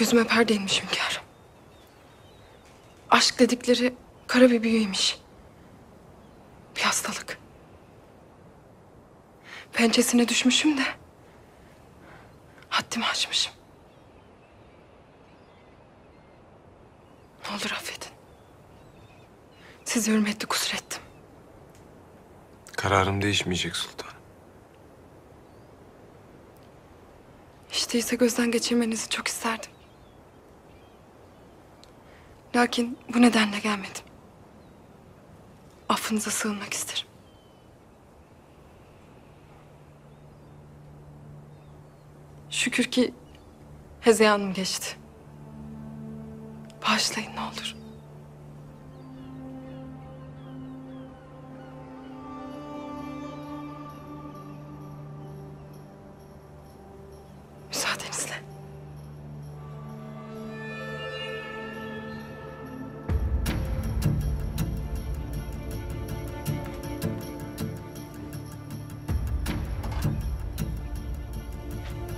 Gözüme perde inmiş hünkârım. Aşk dedikleri kara bir büyüymiş. Bir hastalık. Pençesine düşmüşüm de haddimi aşmışım. Ne olur affedin. Sizi hürmetli kusur ettim. Kararım değişmeyecek sultanım. Hiç değilse gözden geçirmenizi çok isterdim. Lakin bu nedenle gelmedim. Affınıza sığınmak isterim. Şükür ki hezeyanım geçti. Bağışlayın ne olur.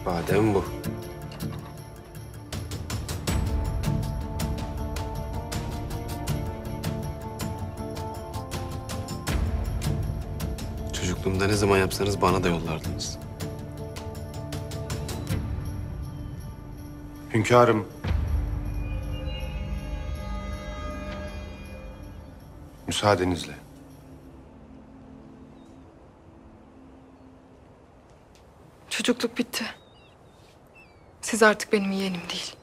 Badem bu. Çocukluğumda ne zaman yapsanız bana da yollardınız. Hünkârım. Müsaadenizle. Çocukluk bitti. Siz artık benim yeğenim değil.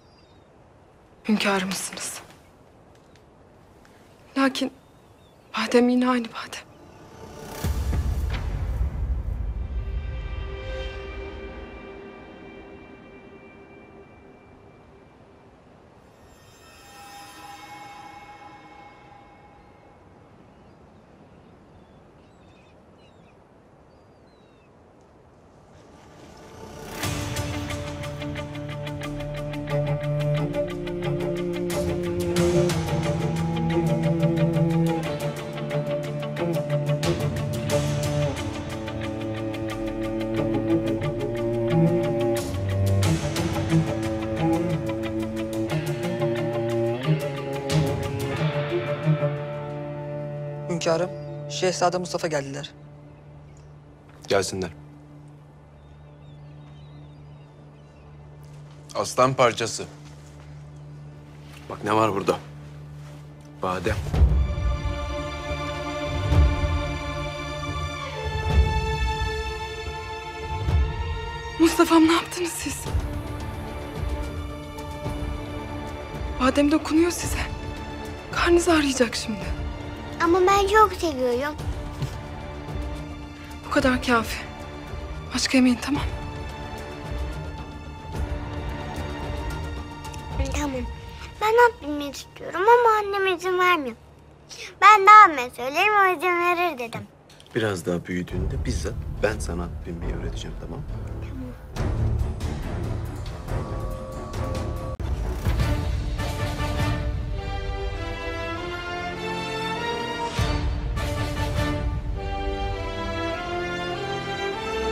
Hünkârımızsınız. Lakin badem yine aynı badem. Hünkârım, Şehzade Mustafa geldiler. Gelsinler. Aslan parçası. Bak ne var burada. Badem. Mustafa'm ne yaptınız siz? Badem dokunuyor size. Karnınız ağrıyacak şimdi. Ama ben çok seviyorum. Bu kadar kafi. Başka yemeyin tamam. Tamam. Ben abimi istiyorum ama annem izin vermiyor. Ben de abime söylerim o izin verir dedim. Biraz daha büyüdüğünde bizzat ben sana binmeyi öğreteceğim tamam mı? Tamam.